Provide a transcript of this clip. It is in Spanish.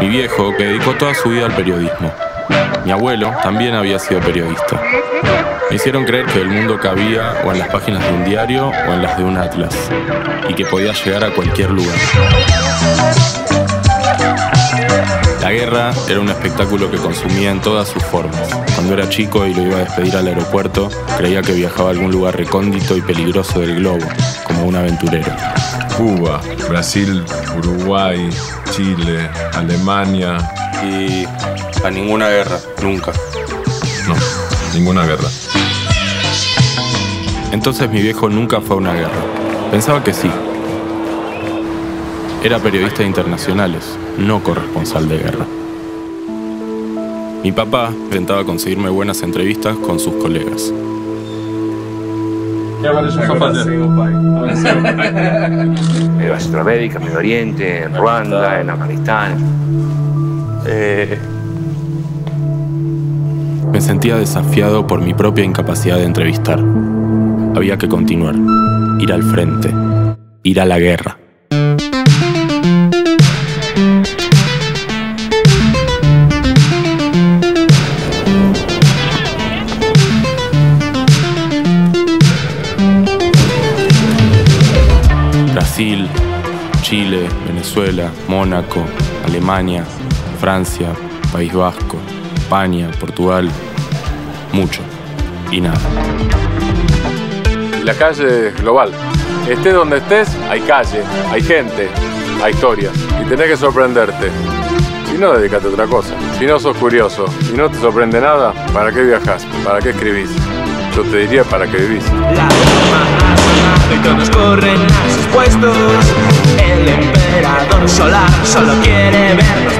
Mi viejo, que dedicó toda su vida al periodismo. Mi abuelo también había sido periodista. Me hicieron creer que el mundo cabía o en las páginas de un diario o en las de un atlas, y que podía llegar a cualquier lugar. La guerra era un espectáculo que consumía en todas sus formas. Cuando era chico y lo iba a despedir al aeropuerto, creía que viajaba a algún lugar recóndito y peligroso del globo, como un aventurero. Cuba, Brasil, Uruguay, Chile, Alemania. Y a ninguna guerra, nunca. No, ninguna guerra. Entonces mi viejo nunca fue a una guerra. Pensaba que sí. Era periodista de internacionales, no corresponsal de guerra. Mi papá intentaba conseguirme buenas entrevistas con sus colegas. En Centroamérica, Medio Oriente, en Ruanda, en Afganistán. Eh, Me sentía desafiado por mi propia incapacidad de entrevistar. Había que continuar, ir al frente, ir a la guerra. Brasil, Chile, Venezuela, Mónaco, Alemania, Francia, País Vasco, España, Portugal, mucho y nada. La calle es global. Estés donde estés, hay calle, hay gente, hay historias. Y tenés que sorprenderte. Si no, dedícate a otra cosa. Si no sos curioso y no te sorprende nada, ¿para qué viajas? ¿Para qué escribís? Yo te diría para qué vivís. La y todos corren El emperador solar solo quiere vernos